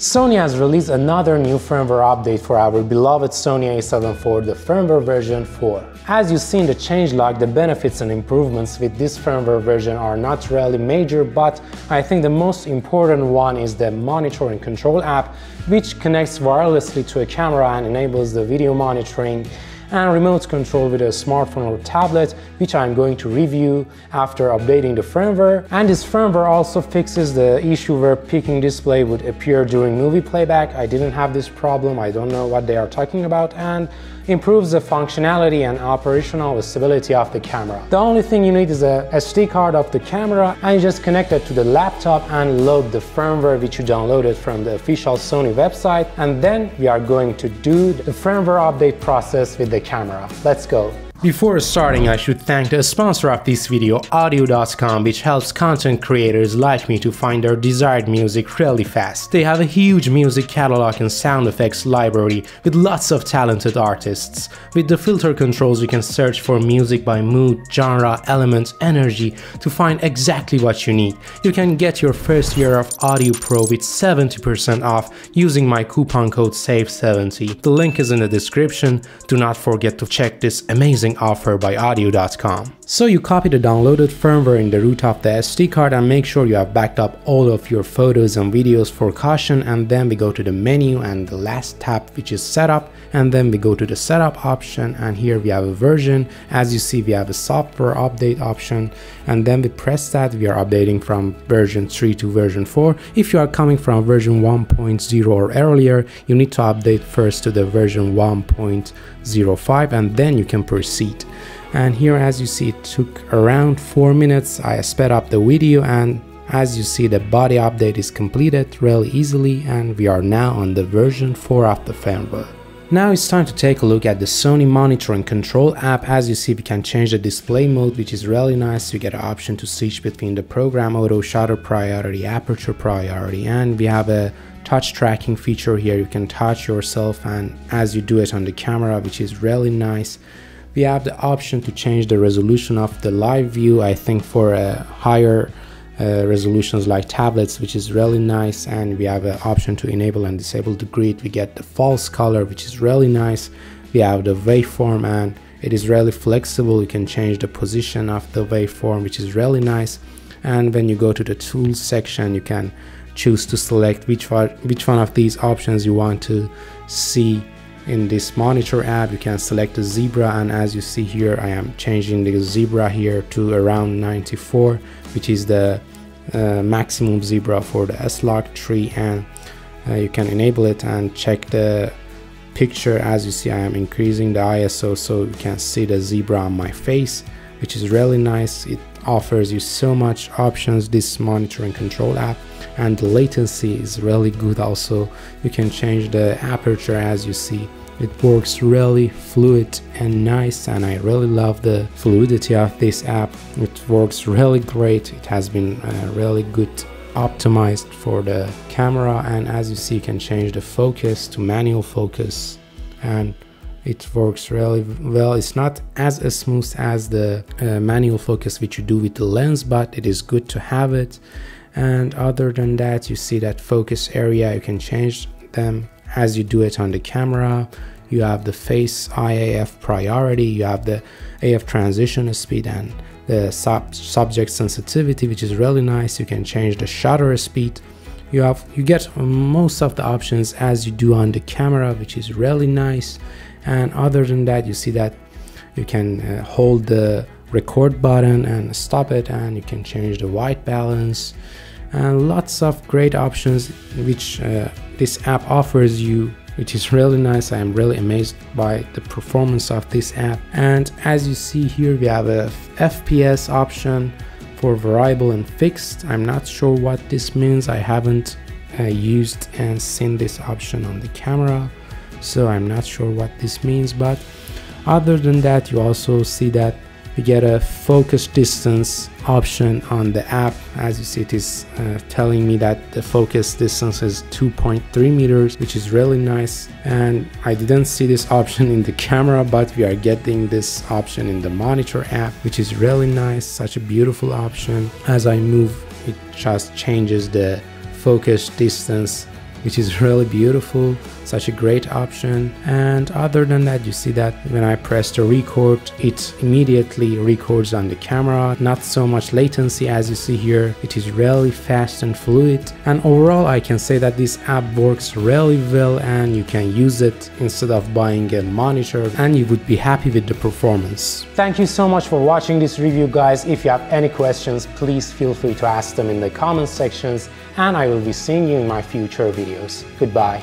Sony has released another new firmware update for our beloved Sony a7 IV, the firmware version 4. As you see in the changelog, the benefits and improvements with this firmware version are not really major, but I think the most important one is the monitor and control app, which connects wirelessly to a camera and enables the video monitoring and remote control with a smartphone or tablet, which I'm going to review after updating the firmware. And this firmware also fixes the issue where peaking display would appear during movie playback. I didn't have this problem, I don't know what they are talking about, and improves the functionality and operational stability of the camera. The only thing you need is a SD card of the camera and just connect it to the laptop and load the firmware which you downloaded from the official Sony website and then we are going to do the firmware update process with the camera. Let's go. Before starting, I should thank the sponsor of this video, Audiio.com, which helps content creators like me to find their desired music really fast. They have a huge music catalog and sound effects library with lots of talented artists. With the filter controls, you can search for music by mood, genre, element, energy to find exactly what you need. You can get your first year of Audiio Pro with 70% off using my coupon code SAVE70. The link is in the description. Do not forget to check this amazing offer by audiio.com. So you copy the downloaded firmware in the root of the SD card and make sure you have backed up all of your photos and videos for caution and then we go to the menu and the last tab which is setup and then we go to the setup option and here we have a version. As you see we have a software update option and then we press that. We are updating from version 3 to version 4 if you are coming from version 1.0 or earlier you need to update first to the version 1.05 and then you can proceed and here as you see it took around 4 minutes I sped up the video and as you see the body update is completed really easily and we are now on the version 4 of the firmware. Now it's time to take a look at the Sony Monitor and Control app. As you see, we can change the display mode, which is really nice. You get an option to switch between the program auto, shutter priority, aperture priority, and we have a touch tracking feature here. You can touch yourself and as you do it on the camera, which is really nice we have the option to change the resolution of the live view i think for a higher uh, resolutions like tablets which is really nice and we have an option to enable and disable the grid. We get the false color which is really nice. We have the waveform and it is really flexible. You can change the position of the waveform which is really nice. And when you go to the tools section you can choose to select which one which one of these options you want to see in this monitor app you can select the zebra and as you see here I am changing the zebra here to around 94 which is the uh, maximum zebra for the S-Log3 and uh, you can enable it and check the picture. As you see I am increasing the ISO so you can see the zebra on my face which is really nice it offers you so much options this monitoring control app and the latency is really good also you can change the aperture as you see it works really fluid and nice and I really love the fluidity of this app. It works really great. It has been uh, really good optimized for the camera and as you see you can change the focus to manual focus and it works really well. It's not as as smooth as the uh, manual focus which you do with the lens but it is good to have it. And other than that you see that focus area you can change them as you do it on the camera. You have the face Eye AF priority you have the AF transition speed and the sub subject sensitivity which is really nice. You can change the shutter speed. You have you get most of the options as you do on the camera which is really nice and other than that you see that you can uh, hold the record button and stop it and you can change the white balance and lots of great options which uh, this app offers you which is really nice. I am really amazed by the performance of this app. And as you see here, we have a FPS option for variable and fixed. I'm not sure what this means. I haven't uh, used and seen this option on the camera. So I'm not sure what this means. But other than that, you also see that you get a focus distance option on the app as you see it is uh, telling me that the focus distance is 2.3 meters which is really nice and I didn't see this option in the camera but we are getting this option in the monitor app which is really nice such a beautiful option as I move it just changes the focus distance which is really beautiful such a great option. And other than that you see that when I press the record it immediately records on the camera. Not so much latency as you see here. It is really fast and fluid. And overall I can say that this app works really well and you can use it instead of buying a monitor. And you would be happy with the performance. Thank you so much for watching this review guys. If you have any questions please feel free to ask them in the comment sections and I will be seeing you in my future videos. Goodbye.